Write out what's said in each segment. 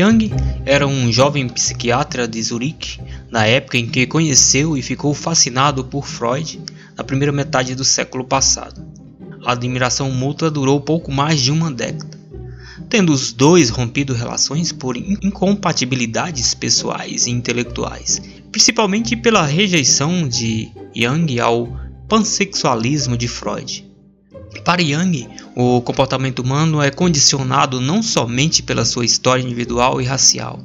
Jung era um jovem psiquiatra de Zurique na época em que conheceu e ficou fascinado por Freud na primeira metade do século passado. A admiração mútua durou pouco mais de uma década, tendo os dois rompido relações por incompatibilidades pessoais e intelectuais, principalmente pela rejeição de Jung ao pansexualismo de Freud. Para Jung, o comportamento humano é condicionado não somente pela sua história individual e racial,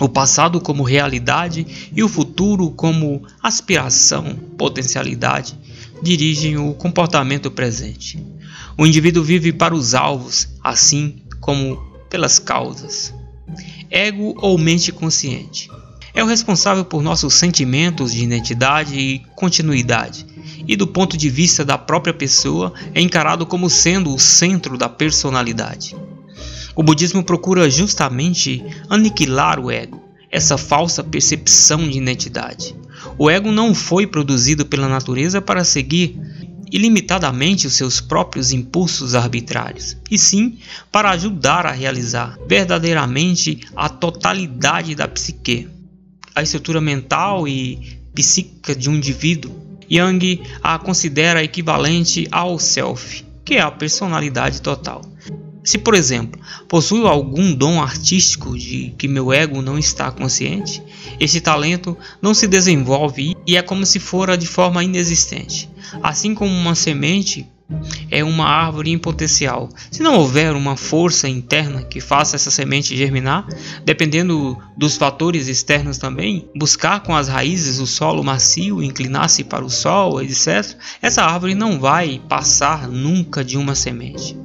o passado como realidade e o futuro como aspiração, potencialidade, dirigem o comportamento presente. O indivíduo vive para os alvos, assim como pelas causas. Ego ou mente consciente é o responsável por nossos sentimentos de identidade e continuidade, e do ponto de vista da própria pessoa é encarado como sendo o centro da personalidade. O budismo procura justamente aniquilar o ego, essa falsa percepção de identidade. O ego não foi produzido pela natureza para seguir ilimitadamente os seus próprios impulsos arbitrários, e sim para ajudar a realizar verdadeiramente a totalidade da psique, a estrutura mental e psíquica de um indivíduo. Young a considera equivalente ao self, que é a personalidade total. Se, por exemplo, possuo algum dom artístico de que meu ego não está consciente, esse talento não se desenvolve e é como se fora de forma inexistente. Assim como uma semente é uma árvore em potencial. Se não houver uma força interna que faça essa semente germinar, dependendo dos fatores externos também, buscar com as raízes o solo macio, inclinar-se para o sol, etc., essa árvore não vai passar nunca de uma semente.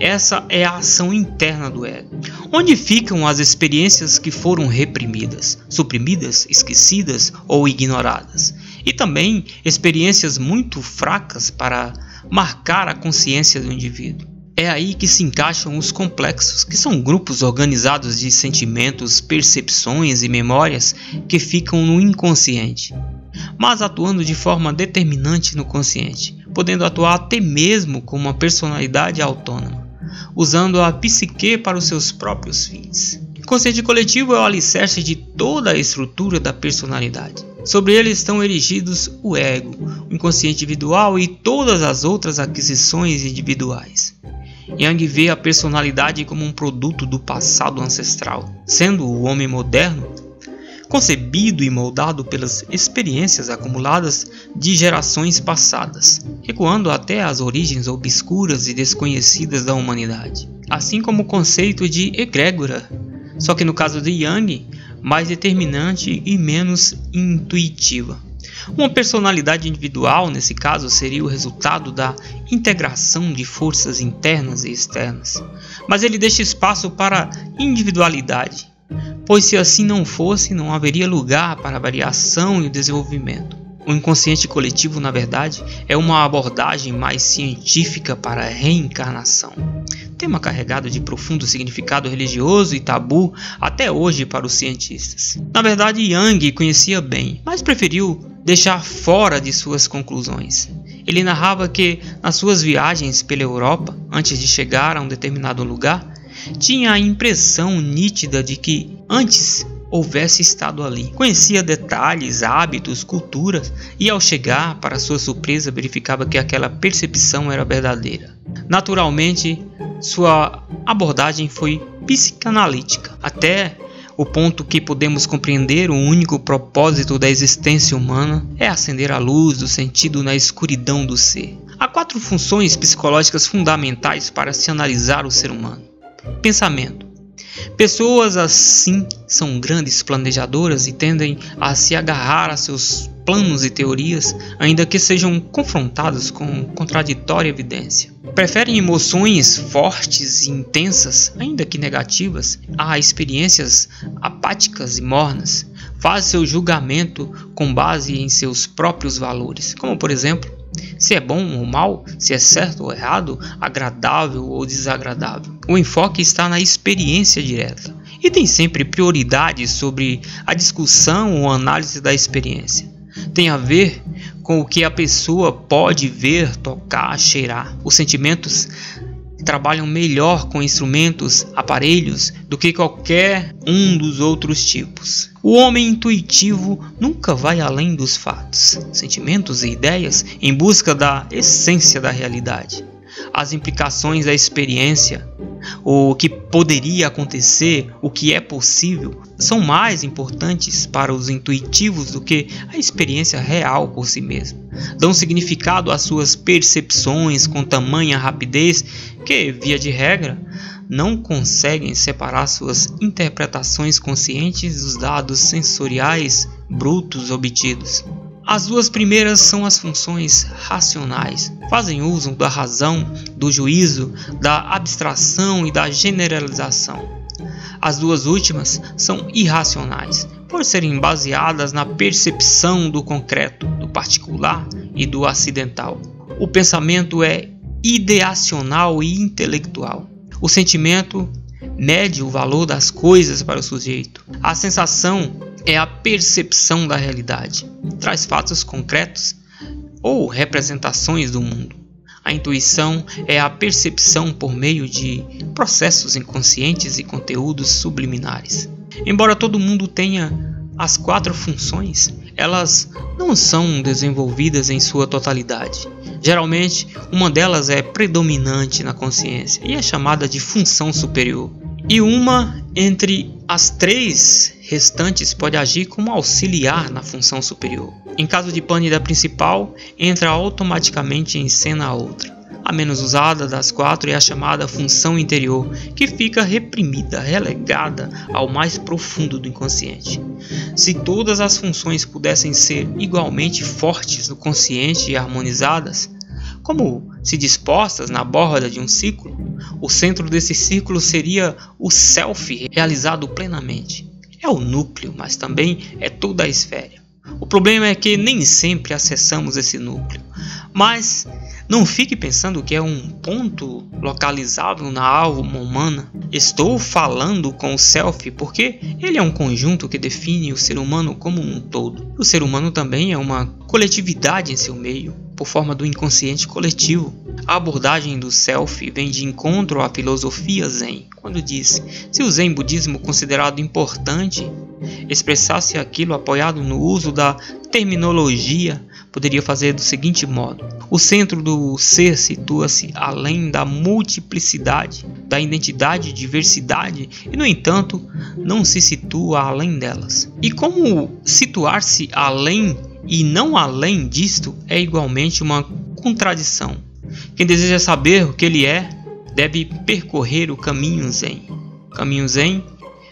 Essa é a ação interna do ego. Onde ficam as experiências que foram reprimidas, suprimidas, esquecidas ou ignoradas? E também experiências muito fracas para marcar a consciência do indivíduo. É aí que se encaixam os complexos, que são grupos organizados de sentimentos, percepções e memórias que ficam no inconsciente, mas atuando de forma determinante no consciente, podendo atuar até mesmo como uma personalidade autônoma, usando a psique para os seus próprios fins. Consciente coletivo é o alicerce de toda a estrutura da personalidade. Sobre ele estão erigidos o ego, o inconsciente individual e todas as outras aquisições individuais. Yang vê a personalidade como um produto do passado ancestral, sendo o homem moderno concebido e moldado pelas experiências acumuladas de gerações passadas, recuando até as origens obscuras e desconhecidas da humanidade, assim como o conceito de egrégora. Só que no caso de Yang, mais determinante e menos intuitiva. Uma personalidade individual, nesse caso, seria o resultado da integração de forças internas e externas, mas ele deixa espaço para individualidade, pois se assim não fosse, não haveria lugar para a variação e o desenvolvimento. O inconsciente coletivo, na verdade, é uma abordagem mais científica para a reencarnação tema carregado de profundo significado religioso e tabu até hoje para os cientistas. Na verdade, Yang conhecia bem, mas preferiu deixar fora de suas conclusões. Ele narrava que, nas suas viagens pela Europa, antes de chegar a um determinado lugar, tinha a impressão nítida de que antes houvesse estado ali. Conhecia detalhes, hábitos, culturas e ao chegar, para sua surpresa, verificava que aquela percepção era verdadeira. Naturalmente, sua abordagem foi psicanalítica, até o ponto que podemos compreender o único propósito da existência humana é acender a luz do sentido na escuridão do ser. Há quatro funções psicológicas fundamentais para se analisar o ser humano: pensamento, Pessoas assim são grandes planejadoras e tendem a se agarrar a seus planos e teorias, ainda que sejam confrontados com contraditória evidência. Preferem emoções fortes e intensas, ainda que negativas, a experiências apáticas e mornas. Faz seu julgamento com base em seus próprios valores, como por exemplo, se é bom ou mal, se é certo ou errado, agradável ou desagradável. O enfoque está na experiência direta e tem sempre prioridade sobre a discussão ou análise da experiência. Tem a ver com o que a pessoa pode ver, tocar, cheirar. Os sentimentos trabalham melhor com instrumentos, aparelhos, do que qualquer um dos outros tipos. O homem intuitivo nunca vai além dos fatos, sentimentos e ideias em busca da essência da realidade. As implicações da experiência, o que poderia acontecer, o que é possível, são mais importantes para os intuitivos do que a experiência real por si mesma. Dão significado às suas percepções com tamanha rapidez que, via de regra, não conseguem separar suas interpretações conscientes dos dados sensoriais brutos obtidos. As duas primeiras são as funções racionais, fazem uso da razão, do juízo, da abstração e da generalização. As duas últimas são irracionais, por serem baseadas na percepção do concreto, do particular e do acidental. O pensamento é ideacional e intelectual. O sentimento mede o valor das coisas para o sujeito. A sensação é a percepção da realidade, traz fatos concretos ou representações do mundo. A intuição é a percepção por meio de processos inconscientes e conteúdos subliminares. Embora todo mundo tenha as quatro funções, elas não são desenvolvidas em sua totalidade. Geralmente, uma delas é predominante na consciência e é chamada de função superior. E uma entre as três restantes pode agir como auxiliar na função superior. Em caso de pane da principal, entra automaticamente em cena a outra. A menos usada das quatro é a chamada função interior, que fica reprimida, relegada ao mais profundo do inconsciente. Se todas as funções pudessem ser igualmente fortes no consciente e harmonizadas, como se dispostas na borda de um ciclo, o centro desse círculo seria o self realizado plenamente. É o núcleo, mas também é toda a esfera. O problema é que nem sempre acessamos esse núcleo, mas não fique pensando que é um ponto localizável na alma humana. Estou falando com o self porque ele é um conjunto que define o ser humano como um todo. O ser humano também é uma coletividade em seu meio, por forma do inconsciente coletivo. A abordagem do self vem de encontro à filosofia Zen, quando diz: se o Zen budismo considerado importante expressasse aquilo apoiado no uso da terminologia poderia fazer do seguinte modo: o centro do ser situa-se além da multiplicidade, da identidade diversidade, e no entanto não se situa além delas. E como situar-se além e não além disto é igualmente uma contradição. Quem deseja saber o que ele é deve percorrer o caminho Zen. Caminho Zen,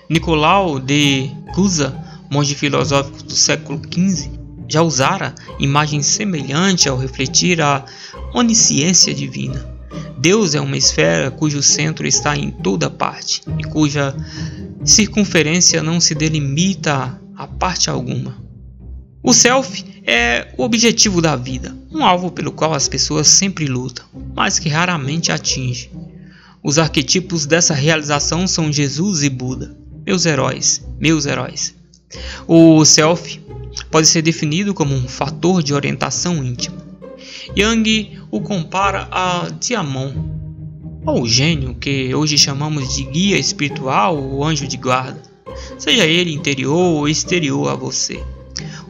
Nicolau de Cusa, monge filosófico do século XV, já usara imagem semelhante ao refletir a onisciência divina. Deus é uma esfera cujo centro está em toda parte e cuja circunferência não se delimita a parte alguma. O self é o objetivo da vida, um alvo pelo qual as pessoas sempre lutam, mas que raramente atingem. Os arquetipos dessa realização são Jesus e Buda, meus heróis, meus heróis. O self pode ser definido como um fator de orientação íntima. Yang o compara a Diamon, ou gênio que hoje chamamos de guia espiritual ou anjo de guarda, seja ele interior ou exterior a você.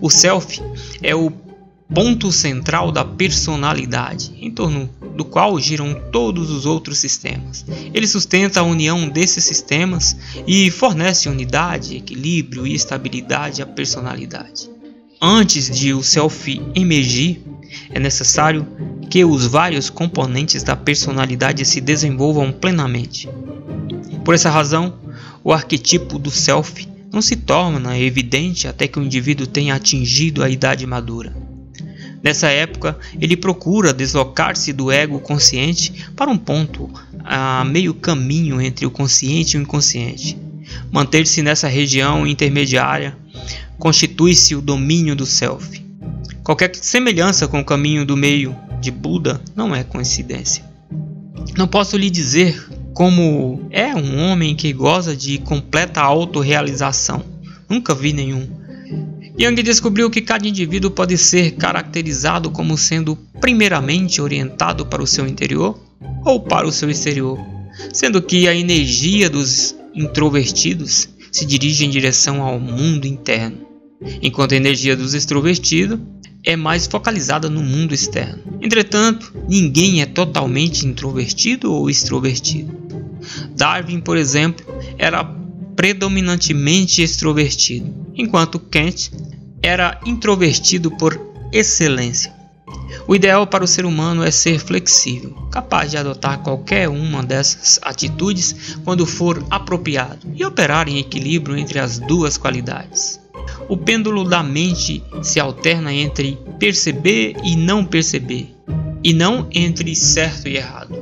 O self é o ponto central da personalidade, em torno do qual giram todos os outros sistemas. Ele sustenta a união desses sistemas e fornece unidade, equilíbrio e estabilidade à personalidade. Antes de o self emergir, é necessário que os vários componentes da personalidade se desenvolvam plenamente. Por essa razão, o arquetipo do self não se torna evidente até que o indivíduo tenha atingido a idade madura. Nessa época, ele procura deslocar-se do ego consciente para um ponto a meio caminho entre o consciente e o inconsciente. Manter-se nessa região intermediária constitui-se o domínio do self. Qualquer semelhança com o caminho do meio de Buda não é coincidência. Não posso lhe dizer como é um homem que goza de completa autorrealização. Nunca vi nenhum. Young descobriu que cada indivíduo pode ser caracterizado como sendo primeiramente orientado para o seu interior, ou para o seu exterior, sendo que a energia dos introvertidos se dirige em direção ao mundo interno, enquanto a energia dos extrovertidos é mais focalizada no mundo externo. Entretanto, ninguém é totalmente introvertido ou extrovertido. Darwin, por exemplo, era predominantemente extrovertido, enquanto Kant era introvertido por excelência. O ideal para o ser humano é ser flexível, capaz de adotar qualquer uma dessas atitudes quando for apropriado e operar em equilíbrio entre as duas qualidades. O pêndulo da mente se alterna entre perceber e não perceber, e não entre certo e errado.